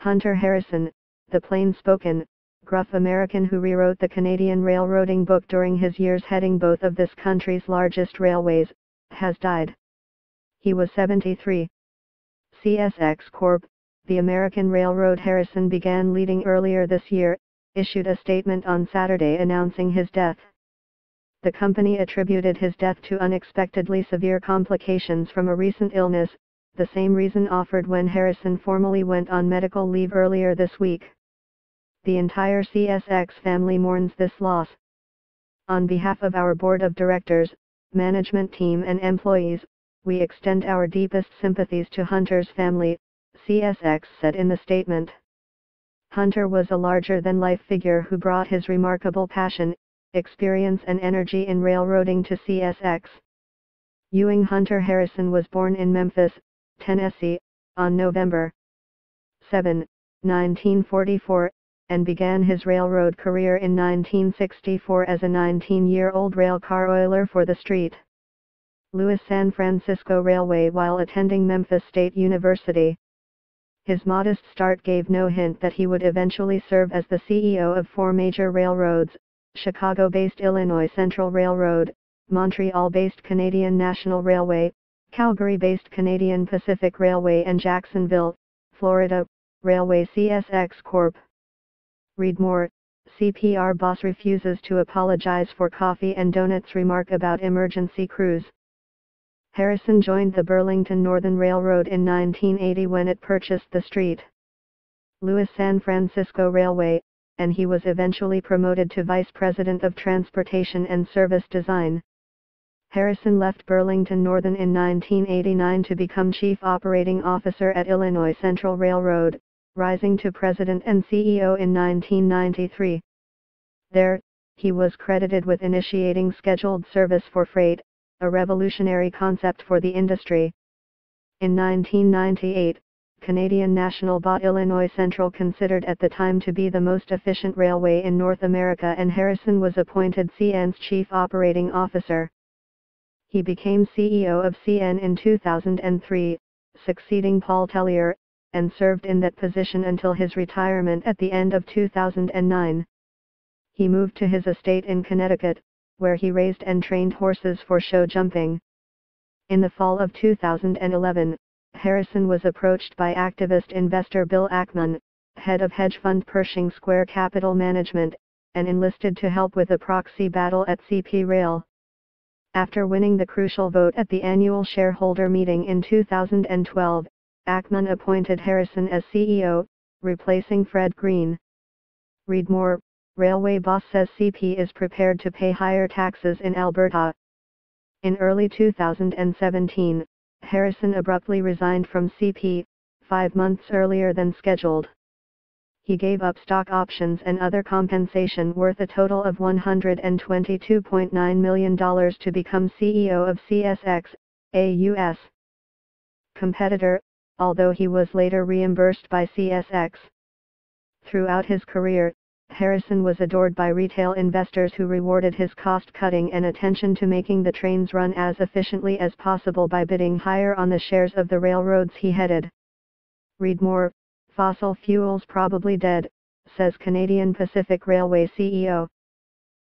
Hunter Harrison, the plain-spoken, gruff American who rewrote the Canadian railroading book during his years heading both of this country's largest railways, has died. He was 73. CSX Corp., the American Railroad Harrison began leading earlier this year, issued a statement on Saturday announcing his death. The company attributed his death to unexpectedly severe complications from a recent illness, the same reason offered when Harrison formally went on medical leave earlier this week. The entire CSX family mourns this loss. On behalf of our board of directors, management team and employees, we extend our deepest sympathies to Hunter's family, CSX said in the statement. Hunter was a larger-than-life figure who brought his remarkable passion, experience and energy in railroading to CSX. Ewing Hunter Harrison was born in Memphis, Tennessee, on November 7, 1944, and began his railroad career in 1964 as a 19-year-old railcar oiler for the street Louis San Francisco Railway while attending Memphis State University. His modest start gave no hint that he would eventually serve as the CEO of four major railroads, Chicago-based Illinois Central Railroad, Montreal-based Canadian National Railway, Calgary-based Canadian Pacific Railway and Jacksonville, Florida, Railway CSX Corp. Read more, CPR boss refuses to apologize for coffee and donuts remark about emergency crews. Harrison joined the Burlington Northern Railroad in 1980 when it purchased the street. Louis San Francisco Railway, and he was eventually promoted to Vice President of Transportation and Service Design. Harrison left Burlington Northern in 1989 to become Chief Operating Officer at Illinois Central Railroad, rising to President and CEO in 1993. There, he was credited with initiating scheduled service for freight, a revolutionary concept for the industry. In 1998, Canadian National bought Illinois Central considered at the time to be the most efficient railway in North America and Harrison was appointed CN's chief operating officer. He became CEO of CN in 2003, succeeding Paul Tellier, and served in that position until his retirement at the end of 2009. He moved to his estate in Connecticut, where he raised and trained horses for show jumping. In the fall of 2011, Harrison was approached by activist investor Bill Ackman, head of hedge fund Pershing Square Capital Management, and enlisted to help with a proxy battle at CP Rail. After winning the crucial vote at the annual shareholder meeting in 2012, Ackman appointed Harrison as CEO, replacing Fred Green. Read more, Railway boss says CP is prepared to pay higher taxes in Alberta. In early 2017, Harrison abruptly resigned from CP, five months earlier than scheduled. He gave up stock options and other compensation worth a total of $122.9 million to become CEO of CSX, a U.S. competitor, although he was later reimbursed by CSX. Throughout his career, Harrison was adored by retail investors who rewarded his cost-cutting and attention to making the trains run as efficiently as possible by bidding higher on the shares of the railroads he headed. Read more, fossil fuels probably dead, says Canadian Pacific Railway CEO.